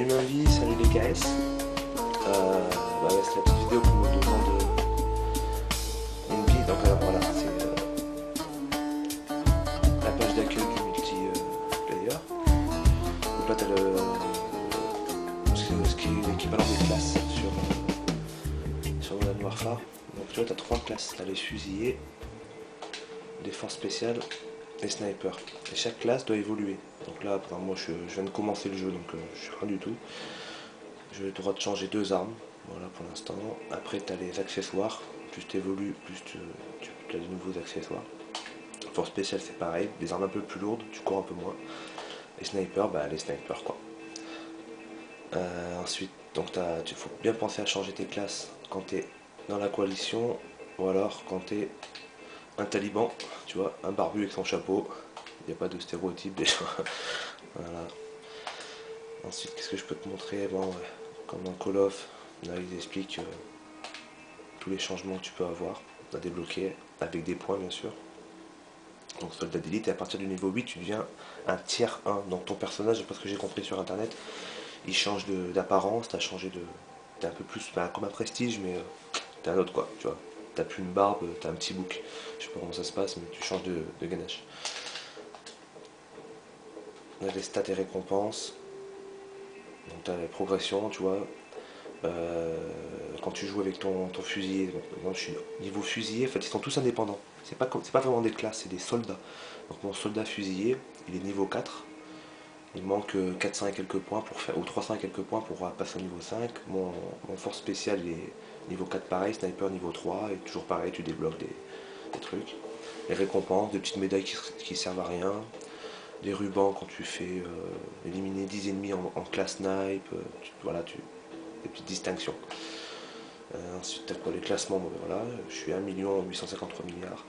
Salut salut les KS. Euh, bah c'est la petite vidéo pour demande euh, une vie. Donc alors voilà, c'est euh, la page d'accueil du multiplayer. Donc là t'as le ce, qui est l'équivalent des classes sur, euh, sur Modern Warfare. Donc tu vois t'as trois classes, t'as les fusillés, les forces spéciales et snipers. Et chaque classe doit évoluer. Donc là, moi je, je viens de commencer le jeu, donc euh, je suis rien du tout. J'ai le droit de changer deux armes, voilà pour l'instant. Après tu as les accessoires, plus tu évolues, plus tu, tu as de nouveaux accessoires. Force spéciale c'est pareil, des armes un peu plus lourdes, tu cours un peu moins. Et sniper, bah les snipers quoi. Euh, ensuite, donc il faut bien penser à changer tes classes quand tu es dans la coalition ou alors quand tu es un taliban, tu vois, un barbu avec son chapeau. N'y a pas de stéréotype déjà. voilà. Ensuite, qu'est-ce que je peux te montrer? Bon, comme dans Call of, là ils expliquent euh, tous les changements que tu peux avoir à débloquer, avec des points bien sûr. Donc soldat d'élite, et à partir du niveau 8, tu deviens un tiers 1. Donc ton personnage, parce que j'ai compris sur internet, il change d'apparence, t'as changé de. T'es un peu plus bah, comme un prestige, mais euh, t'es un autre quoi, tu vois. T'as plus une barbe, t'as un petit bouc. Je sais pas comment ça se passe, mais tu changes de ganache. On a les stats et récompenses. Donc tu as les progressions, tu vois. Euh, quand tu joues avec ton, ton fusilier, donc, je suis niveau fusilier, en fait ils sont tous indépendants. C'est pas, pas vraiment des classes, c'est des soldats. Donc mon soldat fusilier, il est niveau 4. Il manque 400 et quelques points pour faire, ou 300 et quelques points pour passer au niveau 5. Mon, force spéciale est niveau 4 pareil, sniper niveau 3, et toujours pareil, tu débloques des, trucs. Les récompenses, des petites médailles qui, qui servent à rien, des rubans quand tu fais euh, éliminer 10 ennemis en, classe snipe, euh, voilà, tu, des petites distinctions. Euh, ensuite, tu as quoi les classements bon, ben voilà, Je suis à 1 853 milliards.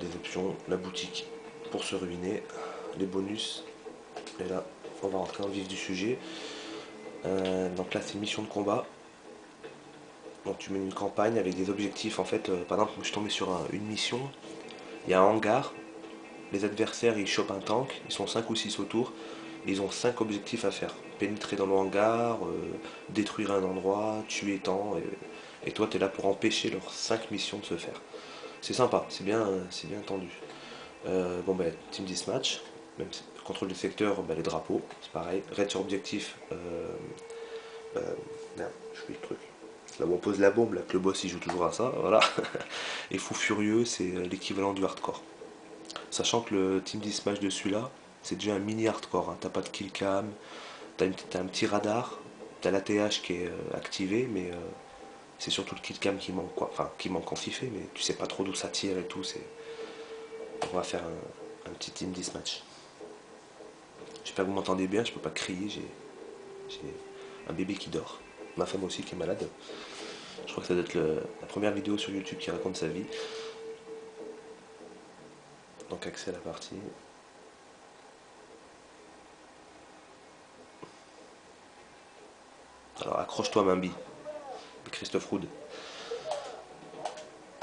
les options, la boutique pour se ruiner, les bonus. Et là, on va rentrer dans le vif du sujet. donc là, c'est mission de combat. Donc tu mets une campagne avec des objectifs. En fait, par exemple, je suis tombé sur une mission. Il y a un hangar les adversaires, ils chopent un tank, ils sont 5 ou 6 autour, ils ont 5 objectifs à faire. Pénétrer dans le hangar, euh, détruire un endroit, tuer tant, et, toi tu es là pour empêcher leurs 5 missions de se faire. C'est sympa, c'est bien, bien tendu. Euh, bon ben, team match, même contrôle du secteur, ben, les drapeaux, c'est pareil. Raid sur objectif, euh, merde, je fais le truc. Là où on pose la bombe, là que le boss il joue toujours à ça, voilà. Et fou furieux, c'est l'équivalent du hardcore. Sachant que le Team Smash de celui-là, c'est déjà un mini hardcore. Hein. T'as pas de kill cam, t'as un petit radar, t'as l'ATH qui est euh, activé, mais euh, c'est surtout le kill cam qui manque. Enfin, qui manque en FIFA, mais tu sais pas trop d'où ça tire et tout. On va faire un, petit Team Match. J'espère que vous m'entendez bien, je peux pas crier, j'ai un bébé qui dort. Ma femme aussi qui est malade. Je crois que ça doit être la première vidéo sur YouTube qui raconte sa vie accès à la partie. Alors accroche-toi Mambi, Christophe Roud.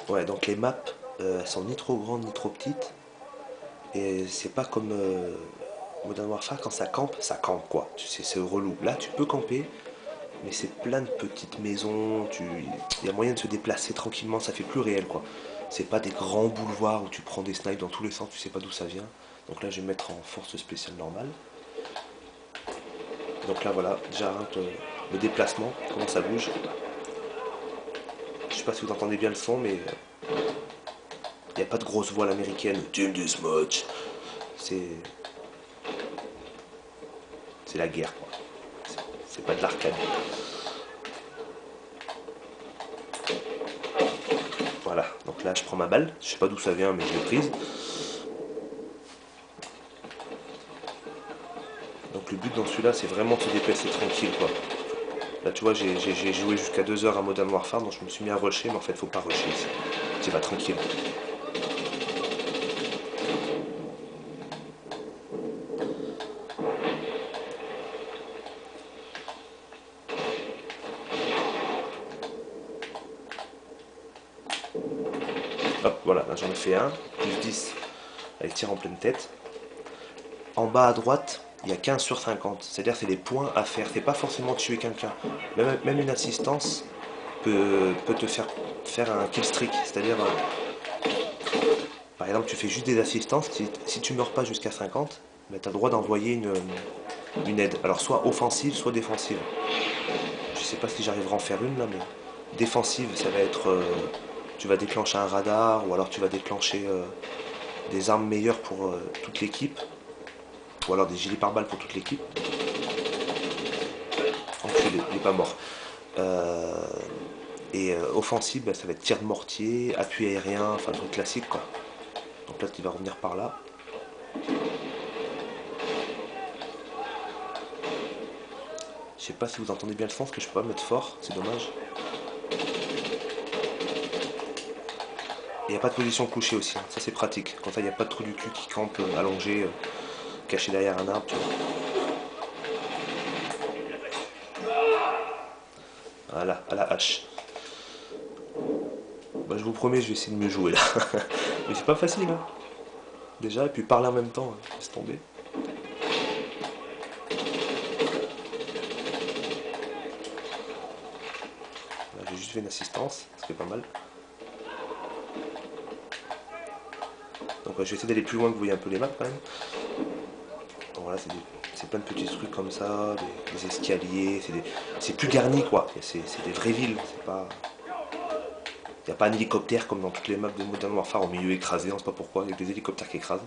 Ouais, donc les maps euh, sont ni trop grandes ni trop petites. Et c'est pas comme euh, Modern Warfare, quand ça campe, ça campe quoi. Tu sais, c'est relou. Là, tu peux camper, mais c'est plein de petites maisons. Il y a moyen de se déplacer tranquillement, ça fait plus réel quoi. C'est pas des grands boulevards où tu prends des snipes dans tous les sens, tu sais pas d'où ça vient. Donc là, je vais mettre en force spéciale normale. Donc là, voilà, déjà le déplacement, comment ça bouge. Je sais pas si vous entendez bien le son, mais il euh, n'y a pas de grosse voile américaine. Team much. C'est. C'est la guerre, quoi. Pas de l'arcade. Voilà, donc là je prends ma balle, je sais pas d'où ça vient mais je l'ai prise. Donc le but dans celui-là c'est vraiment de se déplacer tranquille quoi. Là tu vois j'ai joué jusqu'à 2 heures à Modern Warfare donc je me suis mis à rusher mais en fait faut pas rusher ici. Tu vas tranquille. Voilà, j'en ai fait un. Plus 10. avec tire en pleine tête. En bas à droite, il y a 15 sur 50. C'est-à-dire c'est des points à faire. C'est pas forcément tuer quelqu'un. Même, une assistance peut, te faire faire un kill streak. C'est-à-dire, euh, par exemple, tu fais juste des assistances. Si, si tu meurs pas jusqu'à 50, ben, tu as le droit d'envoyer une, une aide. Alors soit offensive, soit défensive. Je sais pas si j'arriverai à en faire une là, mais défensive, ça va être... euh, tu vas déclencher un radar ou alors tu vas déclencher euh, des armes meilleures pour euh, toute l'équipe ou alors des gilets pare-balles pour toute l'équipe. Enculé, il n'est pas mort. Euh, et offensive, bah, ça va être tir de mortier, appui aérien, enfin le truc classique quoi. Donc là tu vas revenir par là. Je sais pas si vous entendez bien le parce que je peux pas mettre fort, c'est dommage. Il n'y a pas de position couchée aussi, hein. ça c'est pratique. Comme ça, il n'y a pas de trou du cul qui campe euh, allongé, euh, caché derrière un arbre. tu vois. Voilà, à la hache. Bah, je vous promets, je vais essayer de me jouer là. Mais c'est pas facile, hein. Déjà, et puis parler en même temps, hein. laisse tomber. J'ai juste fait une assistance, ce qui est pas mal. Donc ouais, je vais essayer d'aller plus loin que vous voyez un peu les maps quand même. Voilà, c'est plein de petits trucs comme ça, des, escaliers, c'est plus garni quoi. C'est des vraies villes, c'est pas. Il n'y a pas un hélicoptère comme dans toutes les maps de Modern Warfare au milieu écrasé, on sait pas pourquoi, avec des hélicoptères qui écrasent.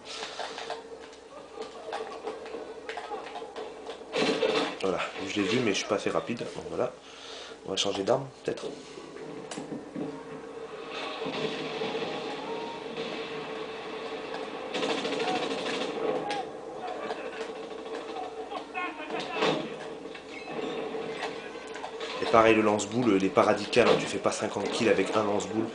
Voilà, je l'ai vu mais je suis pas assez rapide, donc voilà. On va changer d'arme peut-être. Et pareil, le lance-boule, les pas radicales, hein, tu fais pas 50 kills avec un lance-boule.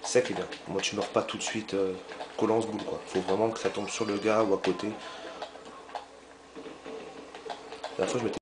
C'est ça qui bien. Moi, tu meurs pas tout de suite euh, qu'au lance-boule, quoi. Faut vraiment que ça tombe sur le gars ou à côté. La fois, je m'étais